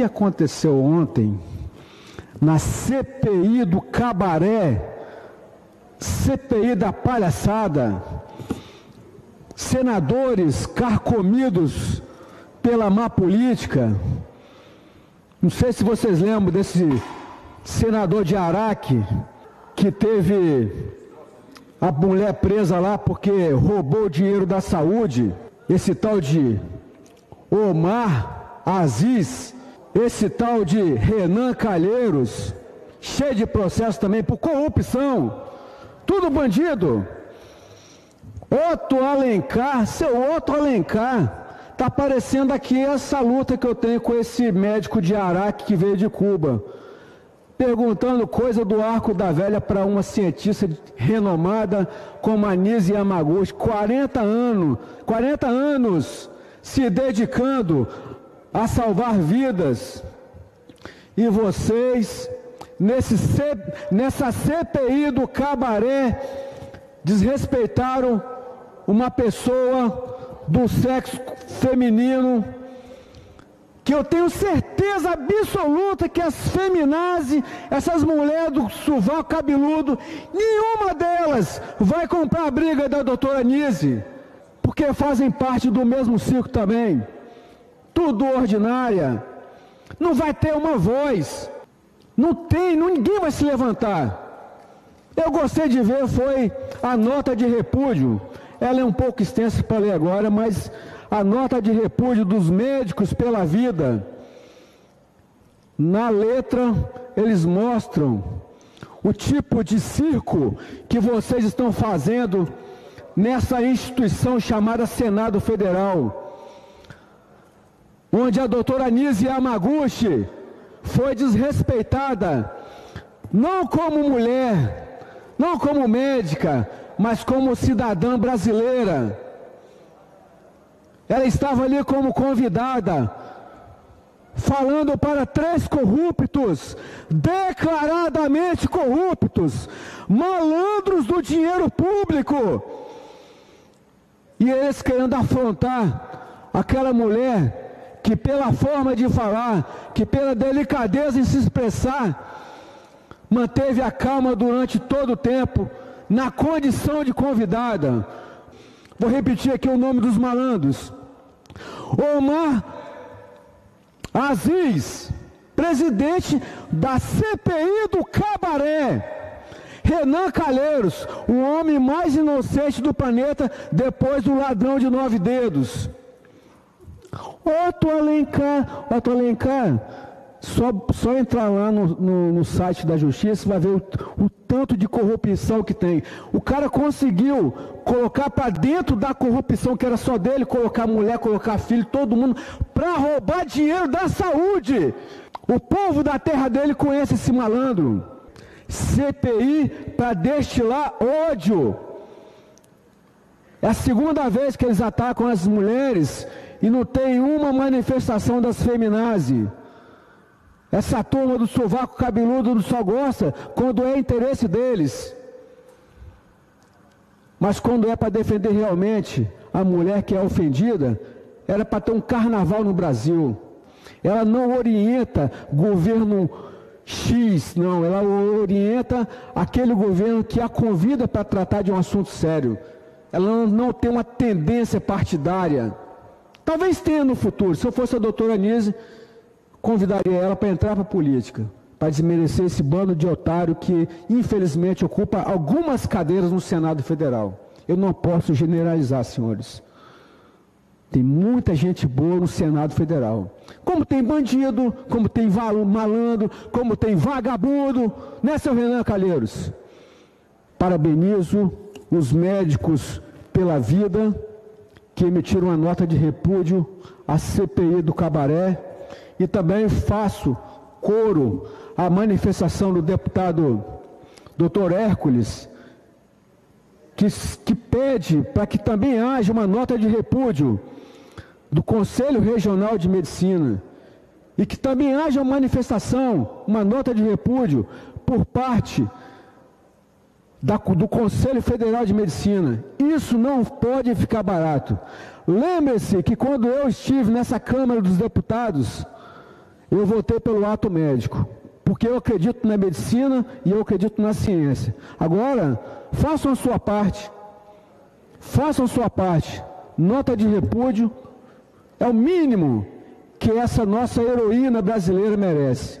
que aconteceu ontem na CPI do cabaré, CPI da palhaçada, senadores carcomidos pela má política. Não sei se vocês lembram desse senador de Araque que teve a mulher presa lá porque roubou o dinheiro da saúde, esse tal de Omar Aziz, esse tal de Renan Calheiros, cheio de processo também por corrupção, tudo bandido. Otto Alencar, seu Otto Alencar, está aparecendo aqui essa luta que eu tenho com esse médico de Araque que veio de Cuba, perguntando coisa do arco da velha para uma cientista renomada como Anise Yamaguchi, 40 anos, 40 anos se dedicando salvar vidas. E vocês, nesse, nessa CPI do cabaré, desrespeitaram uma pessoa do sexo feminino, que eu tenho certeza absoluta que as feminazes, essas mulheres do sovaco cabeludo, nenhuma delas vai comprar a briga da doutora Nise, porque fazem parte do mesmo circo também. Tudo ordinária. Não vai ter uma voz. Não tem, ninguém vai se levantar. Eu gostei de ver, foi a nota de repúdio ela é um pouco extensa para ler agora, mas a nota de repúdio dos médicos pela vida, na letra, eles mostram o tipo de circo que vocês estão fazendo nessa instituição chamada Senado Federal, onde a doutora Anise Yamaguchi foi desrespeitada, não como mulher, não como médica, mas como cidadã brasileira. Ela estava ali como convidada, falando para três corruptos, declaradamente corruptos, malandros do dinheiro público. E eles querendo afrontar aquela mulher que, pela forma de falar, que pela delicadeza em se expressar, manteve a calma durante todo o tempo na condição de convidada. Vou repetir aqui o nome dos malandros: Omar Aziz, presidente da CPI do Cabaré. Renan Calheiros, o homem mais inocente do planeta depois do ladrão de nove dedos. Otto Alencar, Otto Alencar, só, só entrar lá no, no, no, site da justiça vai ver o, o, tanto de corrupção que tem. O cara conseguiu colocar para dentro da corrupção que era só dele, colocar mulher, colocar filho, todo mundo, para roubar dinheiro da saúde. O povo da terra dele conhece esse malandro. CPI para destilar ódio. É a segunda vez que eles atacam as mulheres e não tem uma manifestação das feminazes. Essa turma do sovaco cabeludo só gosta quando é interesse deles. Mas quando é para defender realmente a mulher que é ofendida, era para ter um carnaval no Brasil. Ela não orienta governo X, não, ela orienta aquele governo que a convida para tratar de um assunto sério. Ela não tem uma tendência partidária. Talvez tenha no futuro. Se eu fosse a doutora Nise, convidaria ela para entrar para a política, para desmerecer esse bando de otário que, infelizmente, ocupa algumas cadeiras no Senado Federal. Eu não posso generalizar, senhores. Tem muita gente boa no Senado Federal. Como tem bandido, como tem malandro, como tem vagabundo, né, seu Renan Calheiros? Parabenizo os médicos pela vida que emitiram uma nota de repúdio à CPI do Cabaré e também faço coro à manifestação do deputado Dr. Hércules, que, que pede para que também haja uma nota de repúdio do Conselho Regional de Medicina e que também haja uma manifestação, uma nota de repúdio por parte da, do Conselho Federal de Medicina. Isso não pode ficar barato. Lembre-se que quando eu estive nessa Câmara dos Deputados, Eu votei pelo ato médico, porque eu acredito na medicina e eu acredito na ciência. Agora, façam a sua parte. Façam a sua parte. Nota de repúdio é o mínimo que essa nossa heroína brasileira merece.